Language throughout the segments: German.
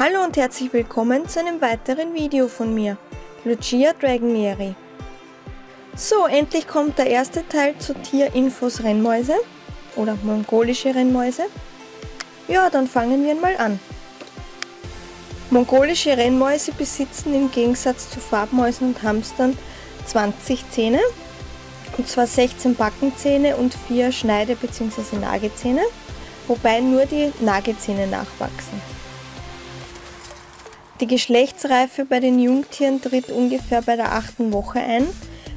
Hallo und herzlich willkommen zu einem weiteren Video von mir, Lucia Dragoneri. So, endlich kommt der erste Teil zu Tierinfos Rennmäuse oder mongolische Rennmäuse. Ja, dann fangen wir mal an. Mongolische Rennmäuse besitzen im Gegensatz zu Farbmäusen und Hamstern 20 Zähne, und zwar 16 Backenzähne und 4 Schneide- bzw. Nagezähne, wobei nur die Nagezähne nachwachsen. Die Geschlechtsreife bei den Jungtieren tritt ungefähr bei der achten Woche ein.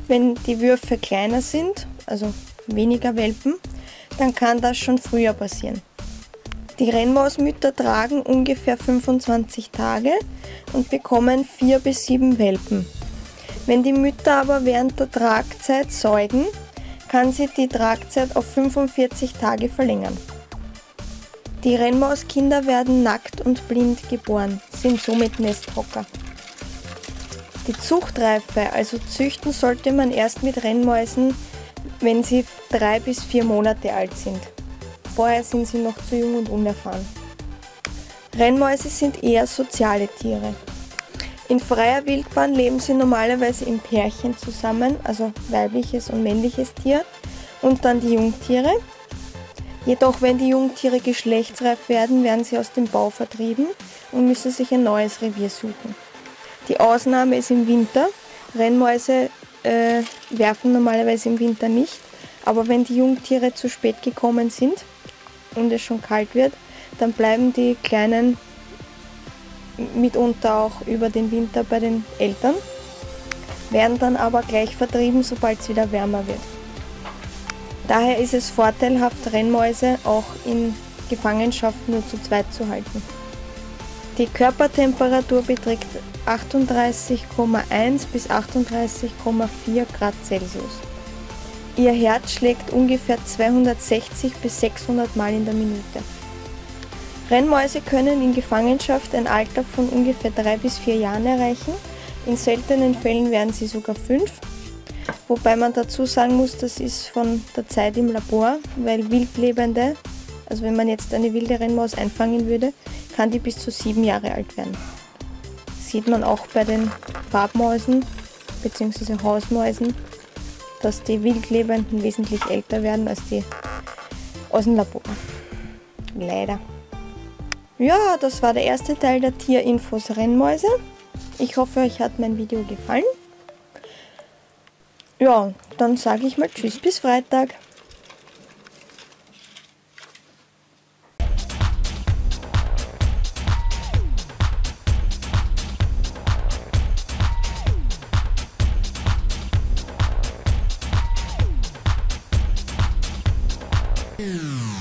Wenn die Würfe kleiner sind, also weniger Welpen, dann kann das schon früher passieren. Die Rennmausmütter tragen ungefähr 25 Tage und bekommen 4 bis 7 Welpen. Wenn die Mütter aber während der Tragzeit säugen, kann sie die Tragzeit auf 45 Tage verlängern. Die Rennmauskinder werden nackt und blind geboren, sind somit Nesthocker. Die Zuchtreife, also züchten, sollte man erst mit Rennmäusen, wenn sie drei bis vier Monate alt sind. Vorher sind sie noch zu jung und unerfahren. Rennmäuse sind eher soziale Tiere. In freier Wildbahn leben sie normalerweise in Pärchen zusammen, also weibliches und männliches Tier, und dann die Jungtiere. Jedoch, wenn die Jungtiere geschlechtsreif werden, werden sie aus dem Bau vertrieben und müssen sich ein neues Revier suchen. Die Ausnahme ist im Winter. Rennmäuse äh, werfen normalerweise im Winter nicht, aber wenn die Jungtiere zu spät gekommen sind und es schon kalt wird, dann bleiben die Kleinen mitunter auch über den Winter bei den Eltern, werden dann aber gleich vertrieben, sobald es wieder wärmer wird. Daher ist es vorteilhaft, Rennmäuse auch in Gefangenschaft nur zu zweit zu halten. Die Körpertemperatur beträgt 38,1 bis 38,4 Grad Celsius. Ihr Herz schlägt ungefähr 260 bis 600 Mal in der Minute. Rennmäuse können in Gefangenschaft ein Alter von ungefähr 3 bis 4 Jahren erreichen. In seltenen Fällen werden sie sogar 5. Wobei man dazu sagen muss, das ist von der Zeit im Labor, weil wildlebende, also wenn man jetzt eine wilde Rennmaus einfangen würde, kann die bis zu 7 Jahre alt werden. Sieht man auch bei den Farbmäusen bzw. Hausmäusen, dass die wildlebenden wesentlich älter werden als die aus dem Labor. Leider. Ja, das war der erste Teil der Tierinfos Rennmäuse. Ich hoffe, euch hat mein Video gefallen. Ja, dann sage ich mal Tschüss bis Freitag. Yeah.